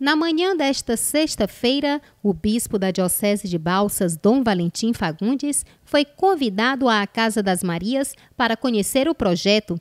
Na manhã desta sexta-feira, o bispo da Diocese de Balsas, Dom Valentim Fagundes, foi convidado à Casa das Marias para conhecer o projeto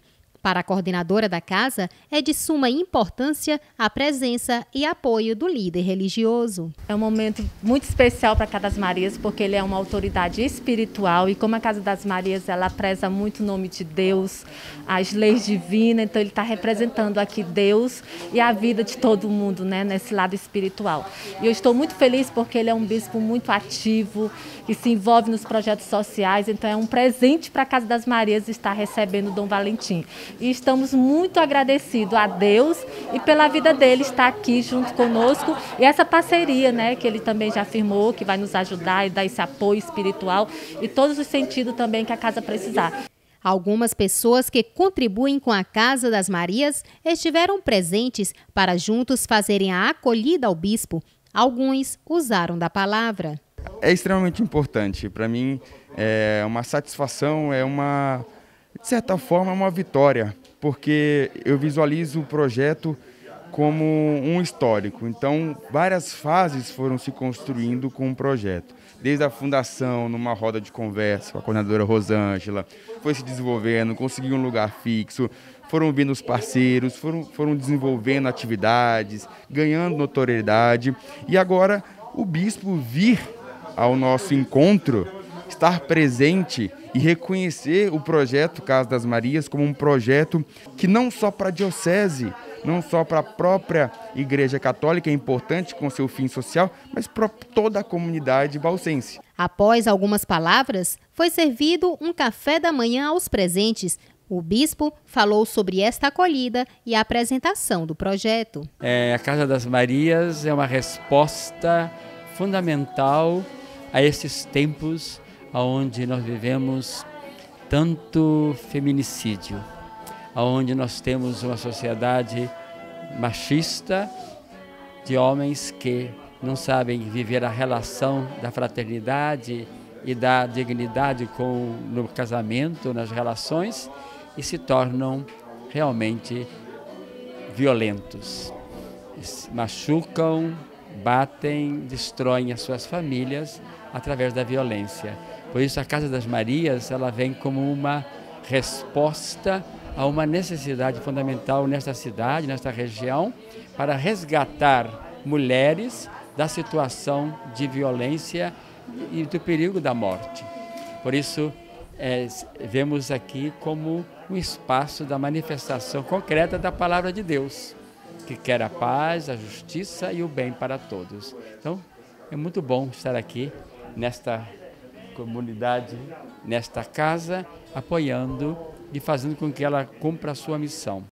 para a coordenadora da casa, é de suma importância a presença e apoio do líder religioso. É um momento muito especial para a Casa das Marias, porque ele é uma autoridade espiritual e como a Casa das Marias ela preza muito o nome de Deus, as leis divinas, então ele está representando aqui Deus e a vida de todo mundo, né, nesse lado espiritual. E eu estou muito feliz porque ele é um bispo muito ativo, que se envolve nos projetos sociais, então é um presente para a Casa das Marias estar recebendo Dom Valentim e estamos muito agradecidos a Deus e pela vida dele estar aqui junto conosco e essa parceria, né, que ele também já afirmou que vai nos ajudar e dar esse apoio espiritual e todos os sentidos também que a casa precisar. Algumas pessoas que contribuem com a Casa das Marias estiveram presentes para juntos fazerem a acolhida ao bispo. Alguns usaram da palavra. É extremamente importante. Para mim, é uma satisfação, é uma de certa forma, é uma vitória, porque eu visualizo o projeto como um histórico. Então, várias fases foram se construindo com o projeto. Desde a fundação, numa roda de conversa com a coordenadora Rosângela, foi se desenvolvendo, conseguiu um lugar fixo, foram vindo os parceiros, foram, foram desenvolvendo atividades, ganhando notoriedade. E agora, o bispo vir ao nosso encontro, estar presente e reconhecer o projeto Casa das Marias como um projeto que não só para a diocese, não só para a própria Igreja Católica é importante com seu fim social, mas para toda a comunidade balsense. Após algumas palavras, foi servido um café da manhã aos presentes. O bispo falou sobre esta acolhida e a apresentação do projeto. É, a Casa das Marias é uma resposta fundamental a esses tempos onde nós vivemos tanto feminicídio, onde nós temos uma sociedade machista de homens que não sabem viver a relação da fraternidade e da dignidade com no casamento, nas relações e se tornam realmente violentos. Machucam, batem, destroem as suas famílias através da violência. Por isso a Casa das Marias, ela vem como uma resposta a uma necessidade fundamental nesta cidade, nesta região, para resgatar mulheres da situação de violência e do perigo da morte. Por isso, é, vemos aqui como um espaço da manifestação concreta da palavra de Deus, que quer a paz, a justiça e o bem para todos. Então, é muito bom estar aqui nesta comunidade, nesta casa, apoiando e fazendo com que ela cumpra a sua missão.